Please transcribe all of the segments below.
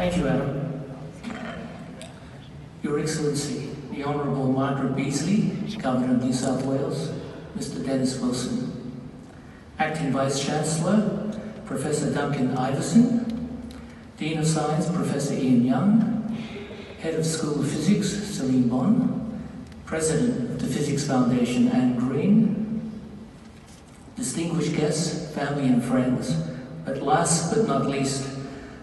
Thank you, Adam. Your Excellency, the Honourable Margaret Beazley, Governor of New South Wales, Mr Dennis Wilson, Acting Vice-Chancellor, Professor Duncan Iverson, Dean of Science, Professor Ian Young, Head of School of Physics, Celine Bonn, President of the Physics Foundation, Anne Green, distinguished guests, family and friends, but last but not least,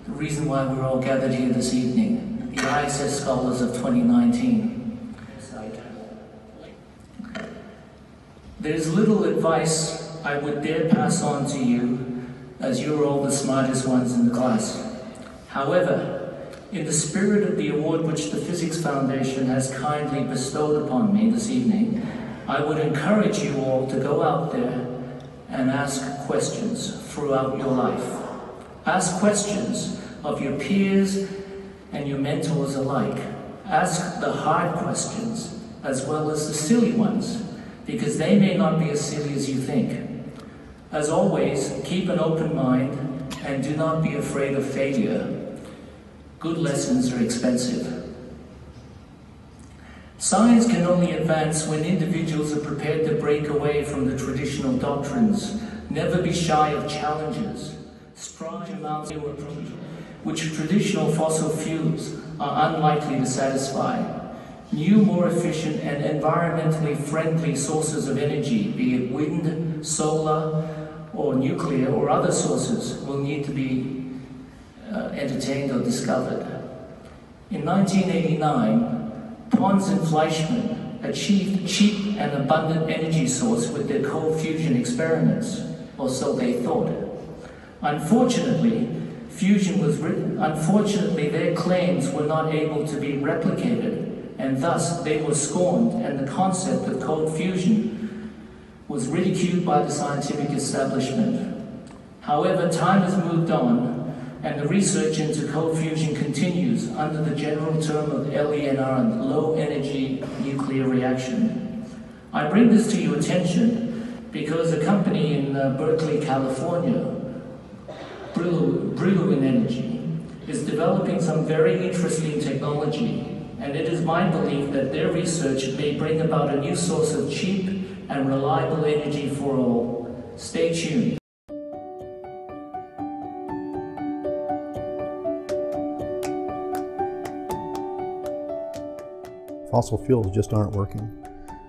the reason why we're all gathered here this evening, the ISS Scholars of 2019. There's little advice I would dare pass on to you, as you're all the smartest ones in the class. However, in the spirit of the award which the Physics Foundation has kindly bestowed upon me this evening, I would encourage you all to go out there and ask questions throughout your life. Ask questions of your peers and your mentors alike. Ask the hard questions as well as the silly ones, because they may not be as silly as you think. As always, keep an open mind and do not be afraid of failure. Good lessons are expensive. Science can only advance when individuals are prepared to break away from the traditional doctrines, never be shy of challenges, strive amounts which traditional fossil fuels are unlikely to satisfy. New, more efficient and environmentally friendly sources of energy, be it wind, solar, or nuclear, or other sources, will need to be uh, entertained or discovered. In 1989, Pons and Fleischmann achieved cheap and abundant energy source with their cold fusion experiments, or so they thought. Unfortunately, fusion was unfortunately their claims were not able to be replicated, and thus they were scorned, and the concept of cold fusion was ridiculed by the scientific establishment. However, time has moved on, and the research into cold fusion continues under the general term of LENR, low energy nuclear reaction. I bring this to your attention because a company in uh, Berkeley, California, Brillouin Energy, is developing some very interesting technology, and it is my belief that their research may bring about a new source of cheap and reliable energy for all. Stay tuned. fossil fuels just aren't working.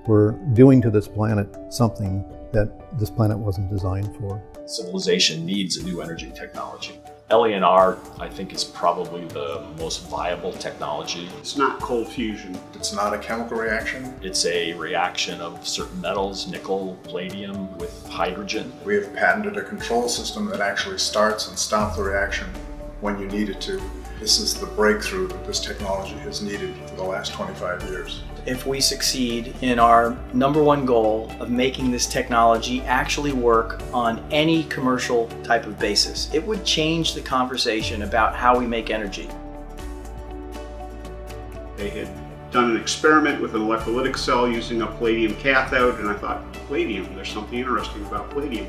We're doing to this planet something that this planet wasn't designed for. Civilization needs a new energy technology. LENR, I think, is probably the most viable technology. It's not cold fusion. It's not a chemical reaction. It's a reaction of certain metals, nickel, palladium, with hydrogen. We have patented a control system that actually starts and stops the reaction when you need it to. This is the breakthrough that this technology has needed for the last 25 years. If we succeed in our number one goal of making this technology actually work on any commercial type of basis, it would change the conversation about how we make energy. They had done an experiment with an electrolytic cell using a palladium cathode, and I thought, palladium, there's something interesting about palladium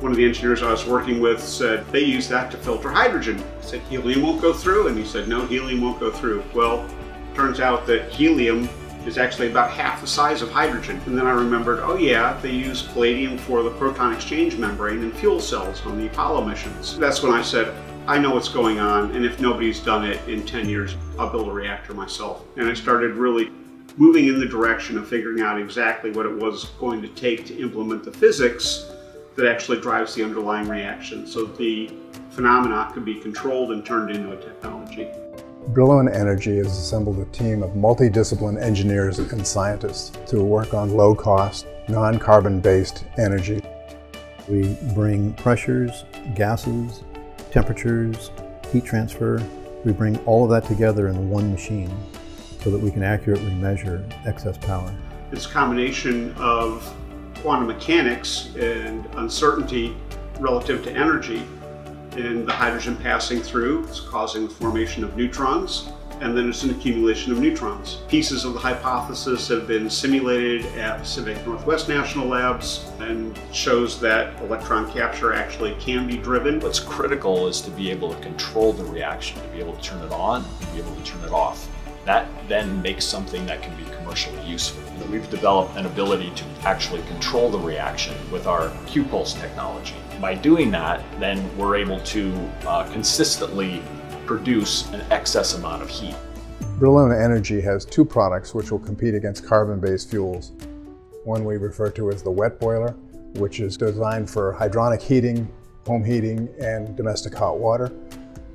one of the engineers I was working with said they use that to filter hydrogen. I said helium won't go through, and he said no, helium won't go through. Well, turns out that helium is actually about half the size of hydrogen. And then I remembered, oh yeah, they use palladium for the proton exchange membrane in fuel cells on the Apollo missions. That's when I said, I know what's going on, and if nobody's done it in 10 years, I'll build a reactor myself. And I started really moving in the direction of figuring out exactly what it was going to take to implement the physics that actually drives the underlying reaction so the phenomena could be controlled and turned into a technology. Brillouin Energy has assembled a team of multidiscipline engineers and scientists to work on low-cost, non-carbon based energy. We bring pressures, gases, temperatures, heat transfer. We bring all of that together in one machine so that we can accurately measure excess power. It's a combination of quantum mechanics and uncertainty relative to energy and the hydrogen passing through is causing the formation of neutrons and then it's an accumulation of neutrons. Pieces of the hypothesis have been simulated at Pacific Northwest National Labs and shows that electron capture actually can be driven. What's critical is to be able to control the reaction, to be able to turn it on, and be able to turn it off. That then makes something that can be commercially useful. We've developed an ability to actually control the reaction with our Q-Pulse technology. By doing that, then we're able to uh, consistently produce an excess amount of heat. Brillouin Energy has two products which will compete against carbon-based fuels. One we refer to as the wet boiler, which is designed for hydronic heating, home heating, and domestic hot water.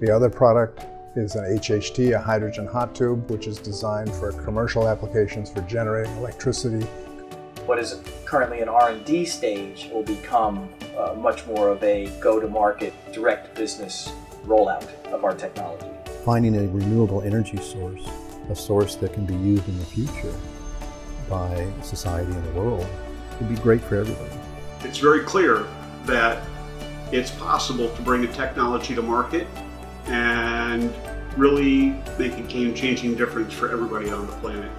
The other product is an HHT, a hydrogen hot tube, which is designed for commercial applications for generating electricity. What is currently an R&D stage will become uh, much more of a go-to-market direct business rollout of our technology. Finding a renewable energy source, a source that can be used in the future by society and the world, would be great for everybody. It's very clear that it's possible to bring a technology to market and really make a game-changing difference for everybody on the planet.